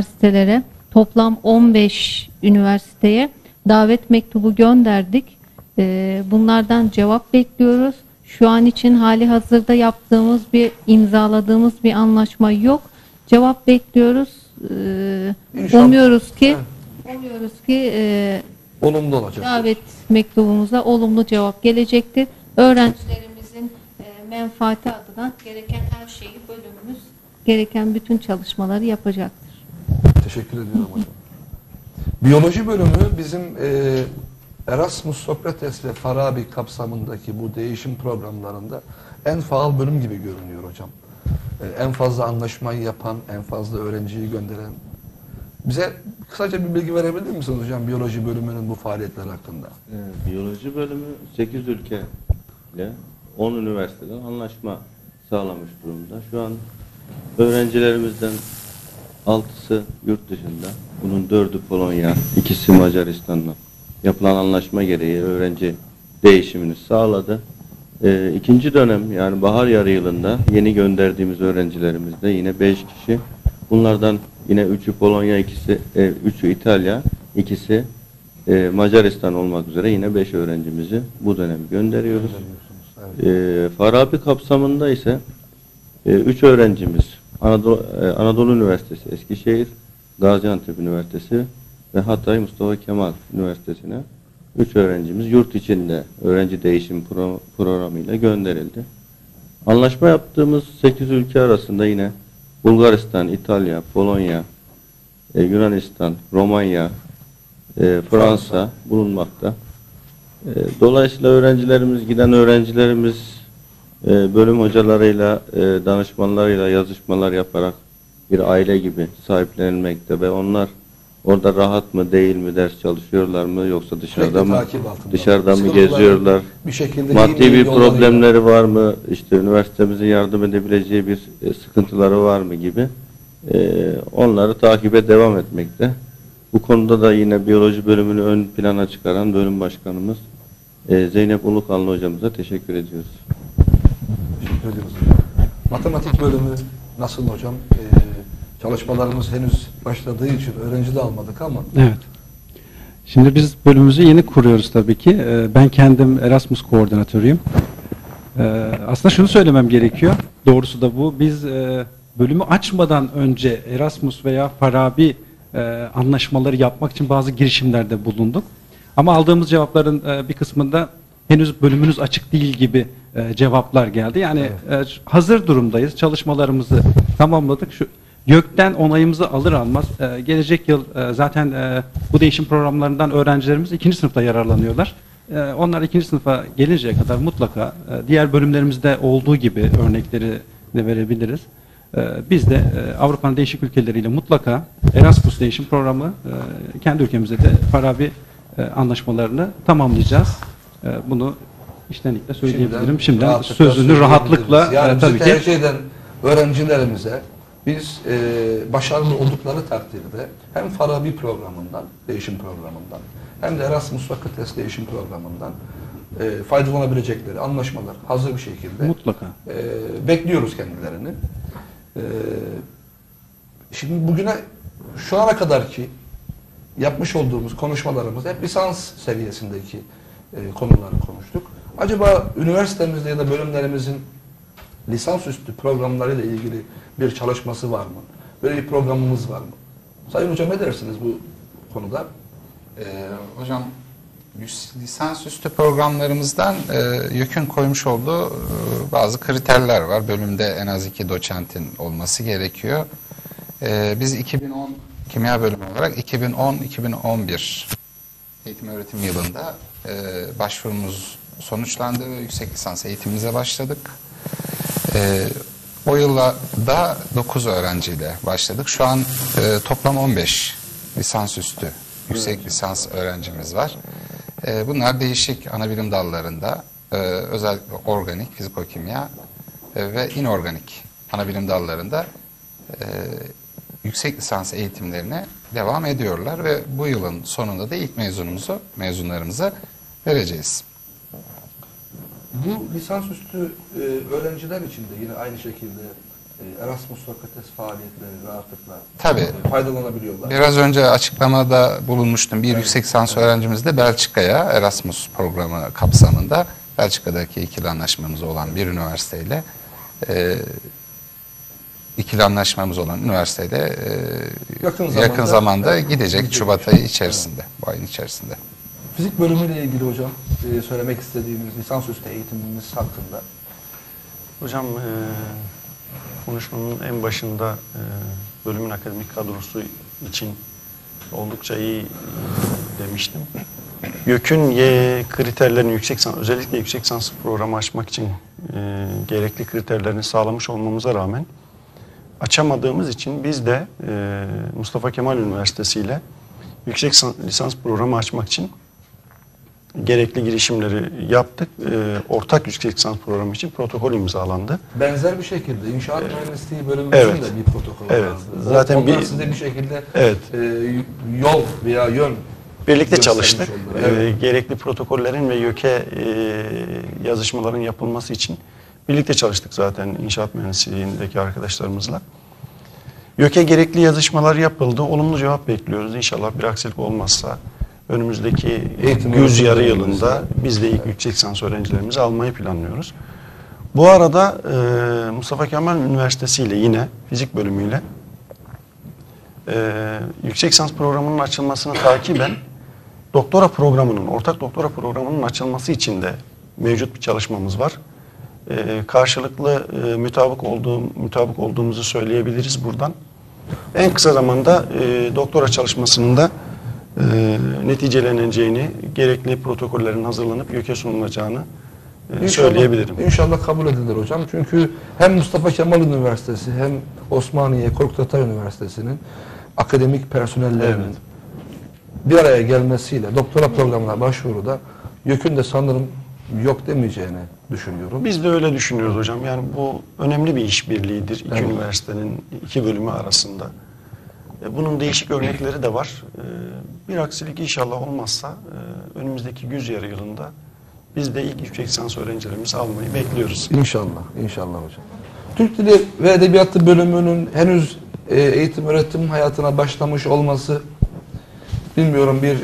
üniversitelere toplam 15 üniversiteye davet mektubu gönderdik. Ee, bunlardan cevap bekliyoruz. Şu an için hali hazırda yaptığımız bir imzaladığımız bir anlaşma yok. Cevap bekliyoruz. İnşallah. umuyoruz ki umuyoruz ki e, Olumlu olacak. davet mektubumuza olumlu cevap gelecektir. Öğrencilerimizin e, menfaati adına gereken her şeyi bölümümüz gereken bütün çalışmaları yapacaktır. Teşekkür ediyorum hocam. Biyoloji bölümü bizim e, Erasmus Sokrates ve Farabi kapsamındaki bu değişim programlarında en faal bölüm gibi görünüyor hocam. E, en fazla anlaşmayı yapan, en fazla öğrenciyi gönderen. Bize kısaca bir bilgi verebilir misiniz hocam biyoloji bölümünün bu faaliyetleri hakkında? Ee, Biyoloji bölümü 8 ülke ile 10 üniversiteden anlaşma sağlamış durumda. Şu an öğrencilerimizden 6'sı yurt dışında. Bunun 4'ü Polonya, ikisi Macaristan'la yapılan anlaşma gereği öğrenci değişimini sağladı. Ee, ikinci dönem yani bahar yarı yılında yeni gönderdiğimiz öğrencilerimizde yine 5 kişi. Bunlardan yine 3'ü Polonya, ikisi 3'ü İtalya, ikisi e, Macaristan olmak üzere yine 5 öğrencimizi bu dönem gönderiyoruz. Evet. E, Farabi kapsamında ise 3 öğrencimiz Anadolu, e, Anadolu Üniversitesi Eskişehir, Gaziantep Üniversitesi ve Hatay Mustafa Kemal Üniversitesi'ne 3 öğrencimiz yurt içinde öğrenci değişim pro, programıyla gönderildi. Anlaşma yaptığımız 8 ülke arasında yine Bulgaristan, İtalya, Polonya, e, Yunanistan, Romanya, e, Fransa bulunmakta. E, dolayısıyla öğrencilerimiz, giden öğrencilerimiz e, bölüm hocalarıyla, e, danışmanlarıyla yazışmalar yaparak bir aile gibi sahiplenilmekte ve onlar orada rahat mı değil mi ders çalışıyorlar mı yoksa dışarıda mı dışarıda mı geziyorlar Bir şekilde maddi bir problemleri var mı işte üniversitemizin yardım edebileceği bir e, sıkıntıları var mı gibi e, onları takibe devam etmekte. Bu konuda da yine biyoloji bölümünü ön plana çıkaran bölüm başkanımız Zeynep Ulukanlı hocamıza teşekkür ediyoruz. Ediyoruz. Matematik bölümü nasıl hocam? Ee, çalışmalarımız henüz başladığı için öğrenci de almadık ama Evet. Şimdi biz bölümümüzü yeni kuruyoruz tabii ki. Ee, Ben kendim Erasmus koordinatörüyüm. Ee, Aslında şunu söylemem gerekiyor. Doğrusu da bu. Biz e, bölümü açmadan önce Erasmus veya Farabi e, anlaşmaları yapmak için bazı girişimlerde bulunduk. Ama aldığımız cevapların e, bir kısmında henüz bölümünüz açık değil gibi e, cevaplar geldi. Yani e, hazır durumdayız. Çalışmalarımızı tamamladık. Şu Gökten onayımızı alır almaz e, gelecek yıl e, zaten e, bu değişim programlarından öğrencilerimiz ikinci sınıfta yararlanıyorlar. E, onlar ikinci sınıfa gelinceye kadar mutlaka e, diğer bölümlerimizde olduğu gibi örnekleri de verebiliriz. E, biz de e, Avrupa'nın değişik ülkeleriyle mutlaka Erasmus değişim programı e, kendi ülkemizde de Farabi e, anlaşmalarını tamamlayacağız. E, bunu iştenlikle söyleyebilirim. Şimdiden rahatlıkla sözünü rahatlıkla yani e, tabii ki eden öğrencilerimize biz e, başarılı oldukları takdirde hem Farabi programından, değişim programından hem de Erasmus Sokrates değişim programından e, faydalanabilecekleri anlaşmalar hazır bir şekilde mutlaka. e, bekliyoruz kendilerini. E, şimdi bugüne şu ana kadar ki yapmış olduğumuz konuşmalarımız hep lisans seviyesindeki e, konuları konuştuk. Acaba üniversitemizde ya da bölümlerimizin lisansüstü programlarıyla ilgili bir çalışması var mı? Böyle bir programımız var mı? Sayın Hocam ne dersiniz bu konuda? Ee, hocam lis- lisansüstü programlarımızdan e, YÖK'ün koymuş olduğu e, bazı kriterler var. Bölümde en az iki doçentin olması gerekiyor. E, biz 2010 kimya bölümü olarak 2010-2011 eğitim öğretim yılında e, başvurumuz sonuçlandı ve yüksek lisans eğitimimize başladık. E, o yılla da 9 öğrenciyle başladık. Şu an e, toplam 15 lisansüstü yüksek lisans öğrencimiz var. E, bunlar değişik anabilim dallarında e, özellikle organik, fizikokimya e, ve inorganik anabilim dallarında e, yüksek lisans eğitimlerine devam ediyorlar ve bu yılın sonunda da ilk mezunumuzu, mezunlarımıza vereceğiz. Bu lisansüstü e, öğrenciler için de yine aynı şekilde e, Erasmus Sokrates faaliyetleri rahatlıkla Tabii. e, faydalanabiliyorlar. Biraz önce açıklamada bulunmuştum. Bir yüksek lisans öğrencimiz de Belçika'ya Erasmus programı kapsamında Belçika'daki ikili anlaşmamız olan bir üniversiteyle e, ikili anlaşmamız olan üniversiteyle e, Yakın yakın zamanda- zamanda, Evet, gidecek gidecek. Şubat ayı içerisinde, bu ayın içerisinde. Fizik bölümüyle ilgili hocam e, söylemek istediğimiz lisansüstü eğitimimiz hakkında. Hocam e, konuşmamın en başında e, bölümün akademik kadrosu için oldukça iyi demiştim. YÖK'ün Y kriterlerini yüksek özellikle yüksek lisans programı açmak için e, gerekli kriterlerini sağlamış olmamıza rağmen açamadığımız için biz de e, Mustafa Kemal Üniversitesi ile yüksek lisans programı açmak için gerekli girişimleri yaptık. E, ortak yüksek lisans programı için protokol imzalandı. Benzer bir şekilde inşaat mühendisliği bölümümüzün Evet. de bir protokolü Evet. vardı. Zaten Onlar bir- size bir şekilde Evet. e, yol veya yön Birlikte çalıştık. Ee, Evet. gerekli protokollerin ve YÖK'e e, yazışmaların yapılması için birlikte çalıştık zaten inşaat mühendisliğindeki arkadaşlarımızla. YÖK'e gerekli yazışmalar yapıldı. Olumlu cevap bekliyoruz. İnşallah bir aksilik olmazsa önümüzdeki Eğitim güz yarı yılında biz de ilk yüksek lisans öğrencilerimizi almayı planlıyoruz. Bu arada e, Mustafa Kemal Üniversitesi ile yine fizik bölümüyle e, yüksek lisans programının açılmasını takiben doktora programının, ortak doktora programının açılması için de mevcut bir çalışmamız var. E, karşılıklı e, mütabık olduğum mütabık olduğumuzu söyleyebiliriz buradan. En kısa zamanda e, doktora çalışmasının da e, neticeleneceğini, gerekli protokollerin hazırlanıp YÖK'e sunulacağını e, söyleyebilirim. İnşallah kabul edilir hocam. Çünkü hem Mustafa Kemal Üniversitesi hem Osmaniye Korkut Ata Üniversitesi'nin akademik personellerinin Evet. bir araya gelmesiyle doktora programına başvuruda YÖK'ün de sanırım yok demeyeceğini düşünüyorum. Biz de öyle düşünüyoruz hocam. Yani bu önemli bir işbirliğidir iki Evet. üniversitenin iki bölümü arasında. E, Bunun değişik örnekleri de var. E, Bir aksilik inşallah olmazsa e, önümüzdeki güz yarı yılında biz de ilk yüksek lisans öğrencilerimizi almayı bekliyoruz. İnşallah, inşallah hocam. Türk Dili ve Edebiyatı bölümünün henüz eğitim öğretim hayatına başlamış olması bilmiyorum bir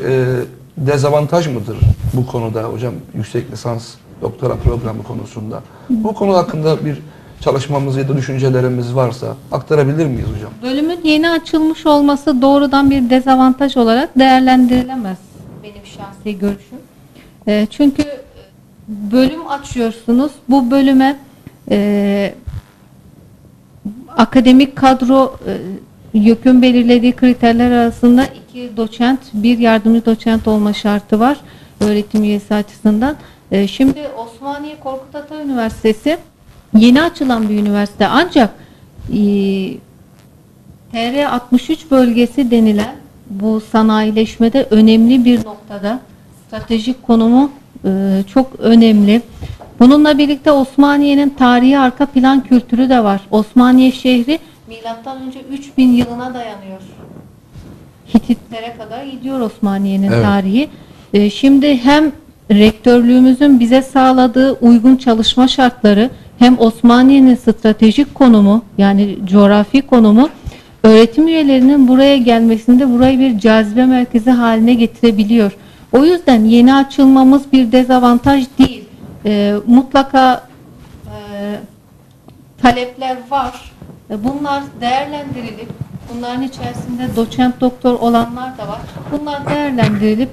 dezavantaj mıdır bu konuda hocam yüksek lisans doktora programı konusunda? Bu konu hakkında bir çalışmamız ya da düşüncelerimiz varsa aktarabilir miyiz hocam? Bölümün yeni açılmış olması doğrudan bir dezavantaj olarak değerlendirilemez benim şahsi görüşüm. E, çünkü bölüm açıyorsunuz. Bu bölüme e, akademik kadro e, YÖK'ün belirlediği kriterler arasında iki doçent, bir yardımcı doçent olma şartı var öğretim üyesi açısından. E, şimdi Osmaniye Korkut Ata Üniversitesi yeni açılan bir üniversite ancak e, TR 63 bölgesi denilen bu sanayileşmede önemli bir noktada stratejik konumu e, çok önemli. Bununla birlikte Osmaniye'nin tarihi arka plan kültürü de var. Osmaniye şehri milattan önce 3000 yılına dayanıyor. Hititlere kadar gidiyor Osmaniye'nin Evet. tarihi. E, şimdi hem rektörlüğümüzün bize sağladığı uygun çalışma şartları hem Osmaniye'nin stratejik konumu yani coğrafi konumu öğretim üyelerinin buraya gelmesinde burayı bir cazibe merkezi haline getirebiliyor. O yüzden yeni açılmamız bir dezavantaj değil. E, mutlaka e, talepler var. E, Bunlar değerlendirilip bunların içerisinde doçent doktor olanlar da var. Bunlar değerlendirilip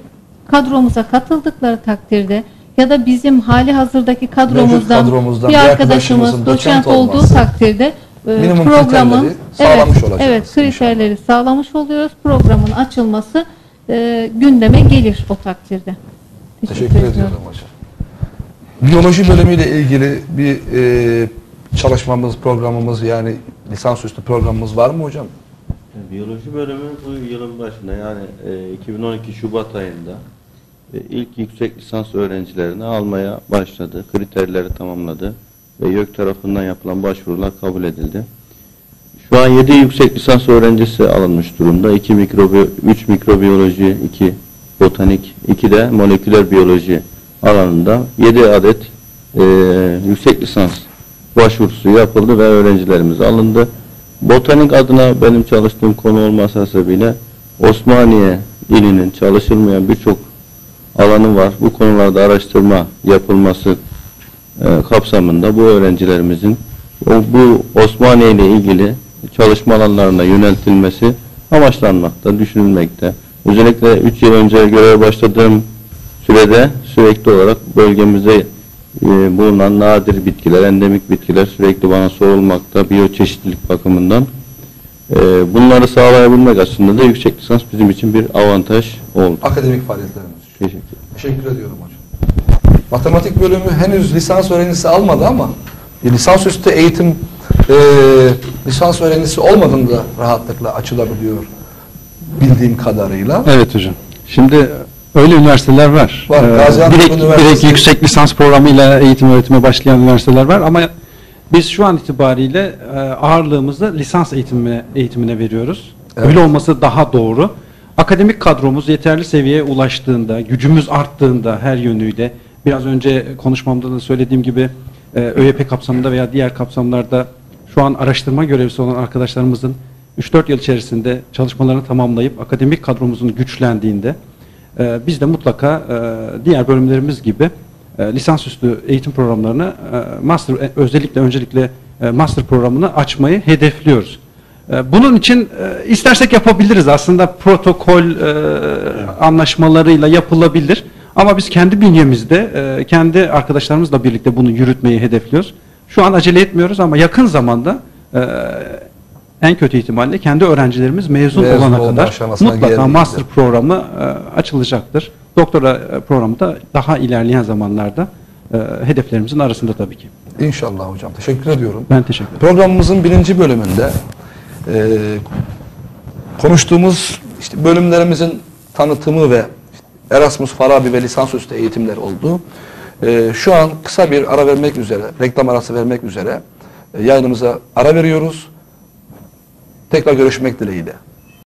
kadromuza katıldıkları takdirde ya da bizim hali hazırdaki kadromuzdan, kadromuzdan bir arkadaşımız doçent, olduğu olması, takdirde e, minimum programın sağlamış evet, olacağız evet kriterleri sağlamış oluyoruz. Programın açılması e, gündeme gelir o takdirde. Teşekkür ediyorum hocam. Biyoloji bölümüyle ilgili bir e, çalışmamız, programımız yani lisansüstü programımız var mı hocam? Biyoloji bölümü bu yılın başında yani e, 2012 Şubat ayında ilk yüksek lisans öğrencilerini almaya başladı. Kriterleri tamamladı ve YÖK tarafından yapılan başvurular kabul edildi. Şu an 7 yüksek lisans öğrencisi alınmış durumda. 2 mikrobi 3 mikrobiyoloji, 2 botanik, 2 de moleküler biyoloji alanında 7 adet e, yüksek lisans başvurusu yapıldı ve öğrencilerimiz alındı. Botanik adına benim çalıştığım konu olması hasebiyle Osmaniye ilinin çalışılmayan birçok alanı var. Bu konularda araştırma yapılması e, kapsamında bu öğrencilerimizin o, bu Osmaniye ile ilgili çalışma alanlarına yöneltilmesi amaçlanmakta, düşünülmekte. Özellikle 3 yıl önce göreve başladığım sürede sürekli olarak bölgemizde e, bulunan nadir bitkiler, endemik bitkiler sürekli bana sorulmakta biyoçeşitlilik bakımından. E, bunları sağlayabilmek açısından da yüksek lisans bizim için bir avantaj oldu. Akademik faaliyetlerimiz. Teşekkür ederim. Teşekkür ediyorum hocam. Matematik bölümü henüz lisans öğrencisi almadı ama e, lisansüstü eğitim e, lisans öğrencisi olmadığında rahatlıkla açılabiliyor bildiğim kadarıyla. Evet hocam. Şimdi öyle üniversiteler var. Var. Ee, Gaziantep direkt, direkt yüksek lisans programıyla eğitim öğretime başlayan üniversiteler var ama biz şu an itibariyle e, ağırlığımızı lisans eğitimine, eğitimine veriyoruz. Evet. Öyle olması daha doğru. Akademik kadromuz yeterli seviyeye ulaştığında, gücümüz arttığında her yönüyle, biraz önce konuşmamda da söylediğim gibi e, ÖYP kapsamında veya diğer kapsamlarda şu an araştırma görevlisi olan arkadaşlarımızın 3-4 yıl içerisinde çalışmalarını tamamlayıp akademik kadromuzun güçlendiğinde e, biz de mutlaka e, diğer bölümlerimiz gibi lisansüstü eğitim programlarını master özellikle öncelikle master programını açmayı hedefliyoruz. E, bunun için e, istersek yapabiliriz aslında protokol e, anlaşmalarıyla yapılabilir. Ama biz kendi bünyemizde e, kendi arkadaşlarımızla birlikte bunu yürütmeyi hedefliyoruz. Şu an acele etmiyoruz ama yakın zamanda en kötü ihtimalle kendi öğrencilerimiz mezun, Mezun olana kadar mutlaka master programı açılacaktır. Doktora programı da daha ilerleyen zamanlarda hedeflerimizin arasında tabii ki. İnşallah hocam. Teşekkür ediyorum. Ben teşekkür ederim. Programımızın birinci bölümünde e, konuştuğumuz işte bölümlerimizin tanıtımı ve Erasmus, Farabi ve lisansüstü eğitimler oldu. E, şu an kısa bir ara vermek üzere, reklam arası vermek üzere e, yayınımıza ara veriyoruz. Tekrar görüşmek dileğiyle.